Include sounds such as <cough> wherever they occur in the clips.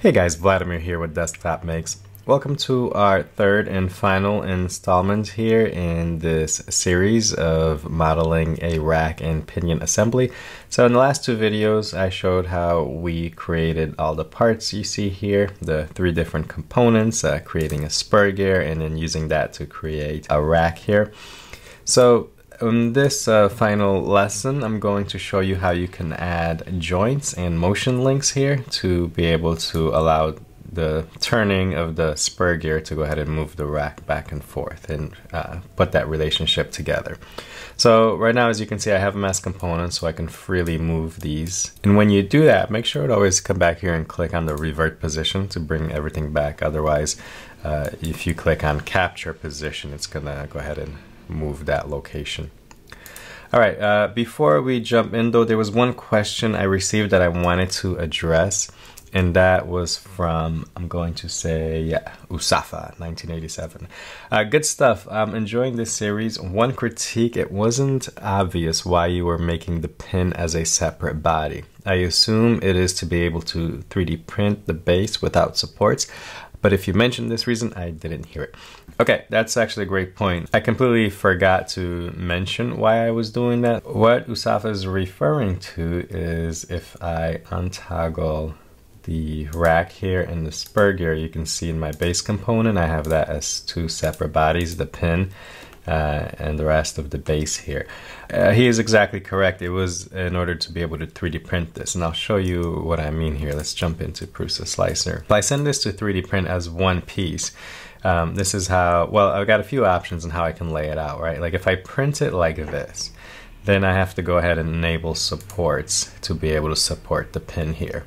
Hey guys, Vladimir here with Desktop Makes. Welcome to our third and final installment here in this series of modeling a rack and pinion assembly. So in the last two videos I showed how we created all the parts you see here, the three different components, uh, creating a spur gear and then using that to create a rack here. So in this uh, final lesson, I'm going to show you how you can add joints and motion links here to be able to allow the turning of the spur gear to go ahead and move the rack back and forth and uh, put that relationship together. So right now, as you can see, I have mass components so I can freely move these. And when you do that, make sure to always come back here and click on the revert position to bring everything back. Otherwise, uh, if you click on capture position, it's gonna go ahead and move that location. All right, uh, before we jump in though, there was one question I received that I wanted to address, and that was from, I'm going to say, yeah, Usafa, 1987. Uh, good stuff. I'm enjoying this series. One critique, it wasn't obvious why you were making the pin as a separate body. I assume it is to be able to 3D print the base without supports. But if you mentioned this reason, I didn't hear it. Okay, that's actually a great point. I completely forgot to mention why I was doing that. What Usafa is referring to is if I untoggle the rack here and the spur gear, you can see in my base component, I have that as two separate bodies, the pin uh, and the rest of the base here. Uh, he is exactly correct. It was in order to be able to 3D print this, and I'll show you what I mean here. Let's jump into Prusa Slicer. If I send this to 3D print as one piece, um, this is how, well, I've got a few options on how I can lay it out, right? Like if I print it like this, then I have to go ahead and enable supports to be able to support the pin here,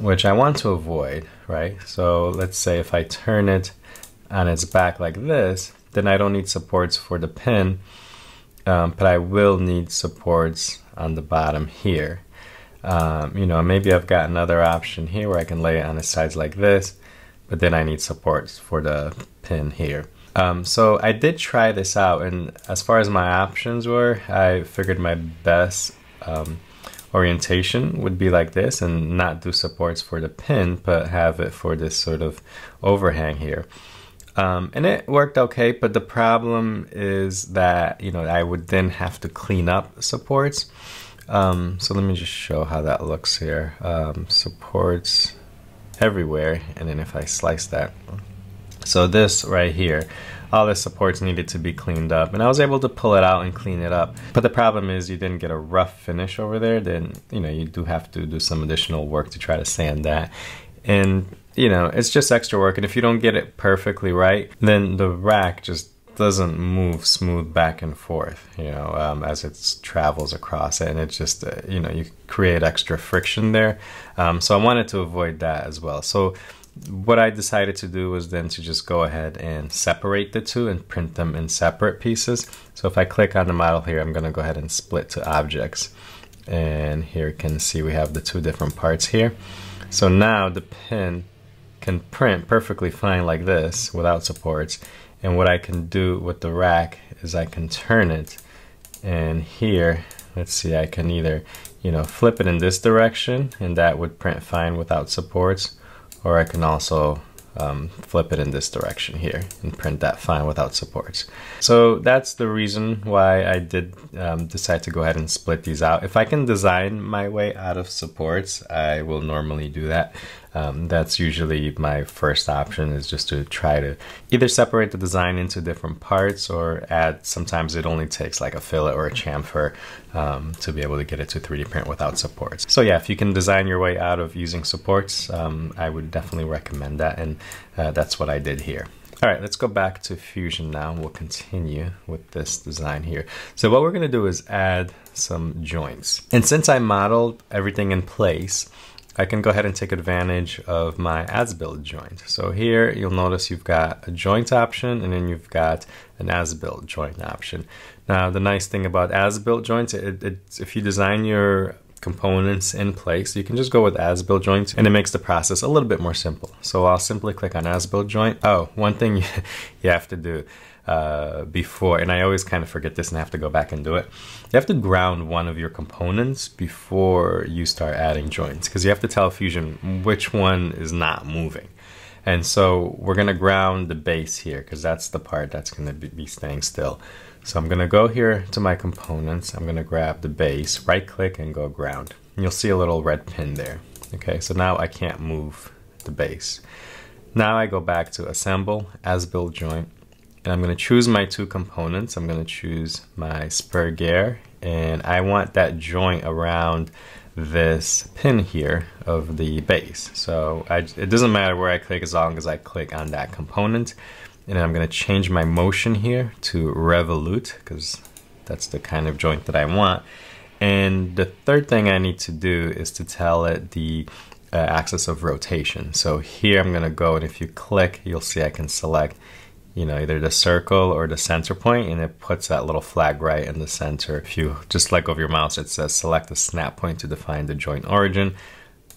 which I want to avoid, right? So let's say if I turn it on its back like this, then I don't need supports for the pin, um, but I will need supports on the bottom here. Um, you know, maybe I've got another option here where I can lay it on the sides like this, but then I need supports for the pin here. Um, so I did try this out, and as far as my options were, I figured my best um, orientation would be like this and not do supports for the pin, but have it for this sort of overhang here. Um, and it worked okay, but the problem is that, you know, I would then have to clean up supports. Um, so let me just show how that looks here. Um, supports everywhere, and then if I slice that. So this right here, all the supports needed to be cleaned up, and I was able to pull it out and clean it up. But the problem is you didn't get a rough finish over there, then, you know, you do have to do some additional work to try to sand that. And you know, it's just extra work. And if you don't get it perfectly right, then the rack just doesn't move smooth back and forth, you know, um, as it travels across it. And it just, uh, you know, you create extra friction there. Um, so I wanted to avoid that as well. So what I decided to do was then to just go ahead and separate the two and print them in separate pieces. So if I click on the model here, I'm going to go ahead and split to objects. And here you can see we have the two different parts here. So now the pin can print perfectly fine like this without supports. And what I can do with the rack is I can turn it and here, let's see, I can either, you know, flip it in this direction and that would print fine without supports, or I can also um, flip it in this direction here and print that fine without supports. So that's the reason why I did um, decide to go ahead and split these out. If I can design my way out of supports, I will normally do that. Um, that's usually my first option is just to try to either separate the design into different parts or add, sometimes it only takes like a fillet or a chamfer um, to be able to get it to 3D print without supports. So yeah, if you can design your way out of using supports, um, I would definitely recommend that and uh, that's what I did here. All right, let's go back to Fusion now. We'll continue with this design here. So what we're gonna do is add some joints. And since I modeled everything in place, I can go ahead and take advantage of my as built joint. So here you'll notice you've got a joint option and then you've got an as built joint option. Now the nice thing about as built joints, it, it, if you design your components in place, you can just go with as built joints and it makes the process a little bit more simple. So I'll simply click on as built joint. Oh, one thing <laughs> you have to do uh, before, and I always kind of forget this and have to go back and do it. You have to ground one of your components before you start adding joints because you have to tell Fusion which one is not moving. And so we're going to ground the base here because that's the part that's going to be staying still. So I'm going to go here to my components. I'm going to grab the base, right click and go ground. And you'll see a little red pin there. Okay, so now I can't move the base. Now I go back to assemble, as build joint, and I'm going to choose my two components. I'm going to choose my spur gear and I want that joint around this pin here of the base. So I, it doesn't matter where I click as long as I click on that component. And I'm going to change my motion here to revolute because that's the kind of joint that I want. And the third thing I need to do is to tell it the uh, axis of rotation. So here I'm going to go and if you click, you'll see I can select you know, either the circle or the center point, and it puts that little flag right in the center. If you just let go of your mouse, it says select the snap point to define the joint origin.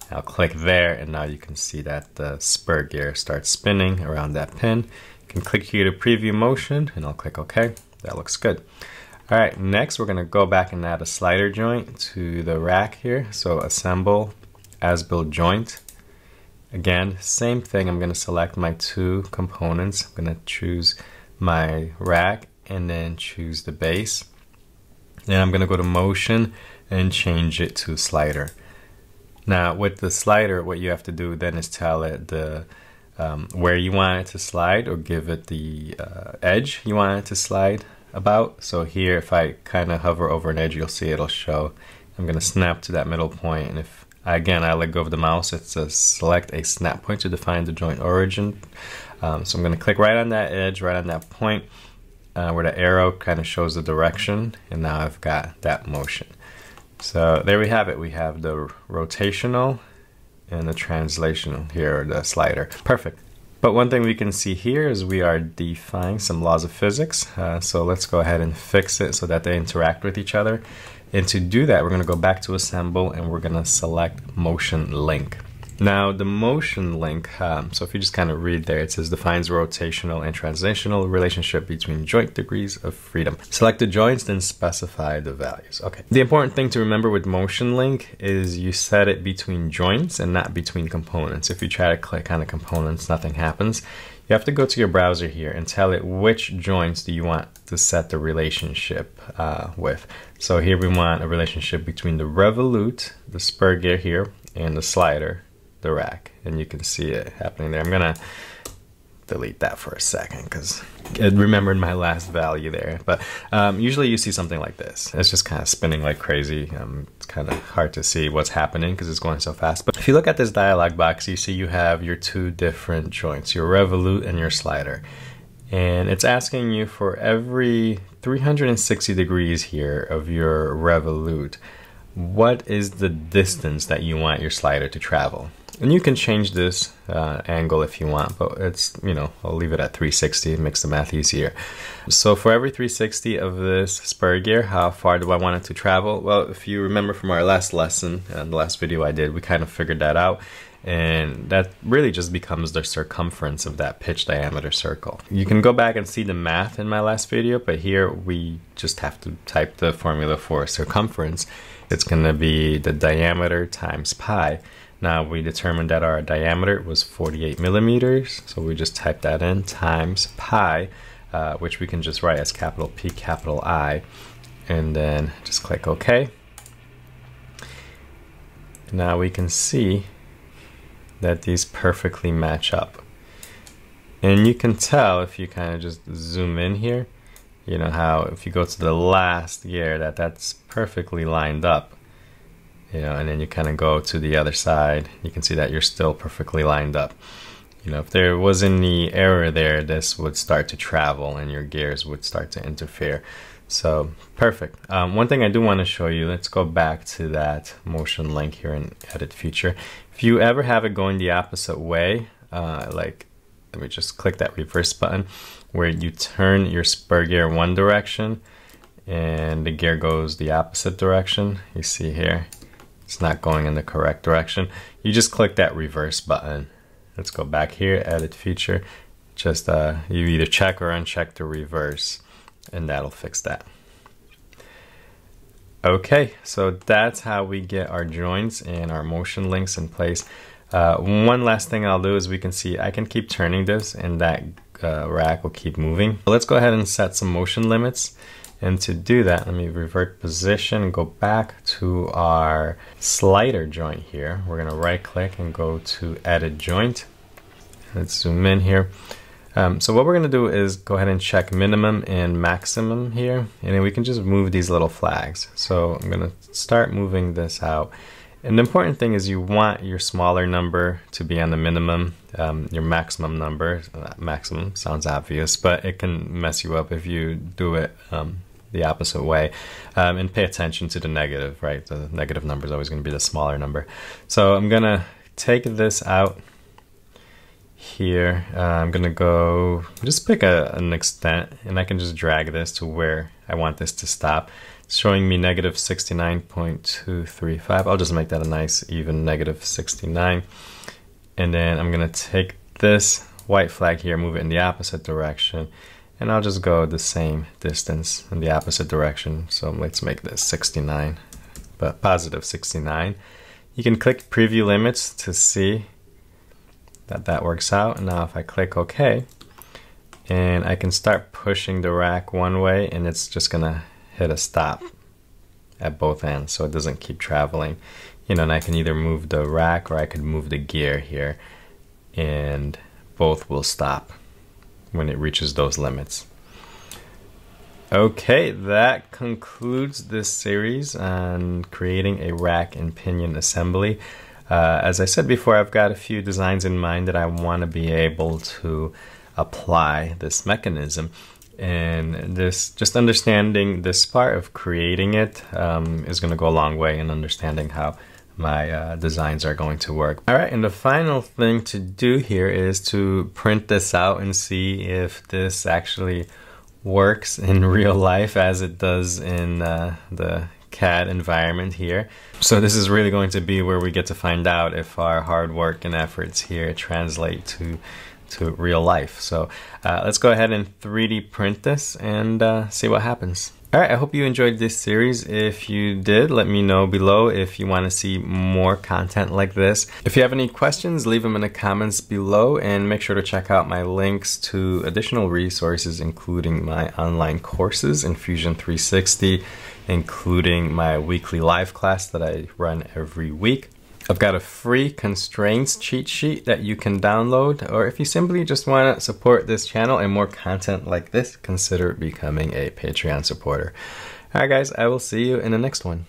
I'll click there, and now you can see that the spur gear starts spinning around that pin. You can click here to preview motion, and I'll click OK. That looks good. All right, next we're gonna go back and add a slider joint to the rack here. So assemble as build joint. Again, same thing. I'm going to select my two components. I'm going to choose my rack and then choose the base. Then I'm going to go to motion and change it to slider. Now with the slider, what you have to do then is tell it the um, where you want it to slide or give it the uh, edge you want it to slide about. So here, if I kind of hover over an edge, you'll see it'll show. I'm going to snap to that middle point and if Again, I let go of the mouse. It says select a snap point to define the joint origin. Um, so I'm going to click right on that edge, right on that point uh, where the arrow kind of shows the direction. And now I've got that motion. So there we have it. We have the rotational and the translational here, the slider. Perfect. But one thing we can see here is we are defying some laws of physics. Uh, so let's go ahead and fix it so that they interact with each other. And to do that, we're going to go back to assemble and we're going to select motion link. Now the motion link, um, so if you just kind of read there, it says defines rotational and translational relationship between joint degrees of freedom. Select the joints, then specify the values. Okay. The important thing to remember with motion link is you set it between joints and not between components. If you try to click on the components, nothing happens. You have to go to your browser here and tell it which joints do you want to set the relationship uh, with. So here we want a relationship between the revolute, the spur gear here, and the slider the rack and you can see it happening there. I'm gonna delete that for a second because it remembered my last value there. But um, usually you see something like this. It's just kind of spinning like crazy. Um, it's kind of hard to see what's happening because it's going so fast. But if you look at this dialog box, you see you have your two different joints, your revolute and your slider. And it's asking you for every 360 degrees here of your revolute, what is the distance that you want your slider to travel? And you can change this uh, angle if you want, but it's, you know, I'll leave it at 360, it makes the math easier. So for every 360 of this spur gear, how far do I want it to travel? Well, if you remember from our last lesson and the last video I did, we kind of figured that out. And that really just becomes the circumference of that pitch diameter circle. You can go back and see the math in my last video, but here we just have to type the formula for circumference. It's gonna be the diameter times pi. Now we determined that our diameter was 48 millimeters, so we just type that in times pi, uh, which we can just write as capital P, capital I, and then just click OK. Now we can see that these perfectly match up. And you can tell if you kind of just zoom in here, you know how if you go to the last gear that that's perfectly lined up you know, and then you kind of go to the other side, you can see that you're still perfectly lined up. You know, if there was any error there, this would start to travel and your gears would start to interfere. So perfect. Um, one thing I do want to show you, let's go back to that motion link here in edit feature. If you ever have it going the opposite way, uh, like let me just click that reverse button where you turn your spur gear one direction and the gear goes the opposite direction. You see here, it's not going in the correct direction, you just click that reverse button. Let's go back here, edit feature, just uh, you either check or uncheck the reverse and that'll fix that. Okay, so that's how we get our joints and our motion links in place. Uh, one last thing I'll do is we can see I can keep turning this and that uh, rack will keep moving. Let's go ahead and set some motion limits. And to do that, let me revert position, and go back to our slider joint here. We're gonna right click and go to edit joint. Let's zoom in here. Um, so what we're to do is go ahead and check minimum and maximum here, and then we can just move these little flags. So I'm to start moving this out. And the important thing is you want your smaller number to be on the minimum, um, your maximum number, uh, maximum sounds obvious, but it can mess you up if you do it um, the opposite way. Um, and pay attention to the negative, right? The negative number is always going to be the smaller number. So I'm going to take this out here. Uh, I'm gonna go just pick a, an extent and I can just drag this to where I want this to stop. It's showing me negative 69.235. I'll just make that a nice even negative 69. And then I'm gonna take this white flag here, move it in the opposite direction, and I'll just go the same distance in the opposite direction. So let's make this 69, but positive 69. You can click preview limits to see that that works out. And Now if I click OK, and I can start pushing the rack one way and it's just gonna hit a stop at both ends so it doesn't keep traveling. You know, and I can either move the rack or I could move the gear here and both will stop when it reaches those limits. Okay, that concludes this series on creating a rack and pinion assembly. Uh, as I said before, I've got a few designs in mind that I want to be able to apply this mechanism. And this, just understanding this part of creating it um, is going to go a long way in understanding how my uh, designs are going to work. All right, and the final thing to do here is to print this out and see if this actually works in <laughs> real life as it does in uh, the CAD environment here. So this is really going to be where we get to find out if our hard work and efforts here translate to to real life. So uh, let's go ahead and 3D print this and uh, see what happens. Alright, I hope you enjoyed this series. If you did, let me know below if you want to see more content like this. If you have any questions, leave them in the comments below and make sure to check out my links to additional resources including my online courses in Fusion 360 including my weekly live class that I run every week. I've got a free constraints cheat sheet that you can download, or if you simply just want to support this channel and more content like this, consider becoming a Patreon supporter. Alright guys, I will see you in the next one.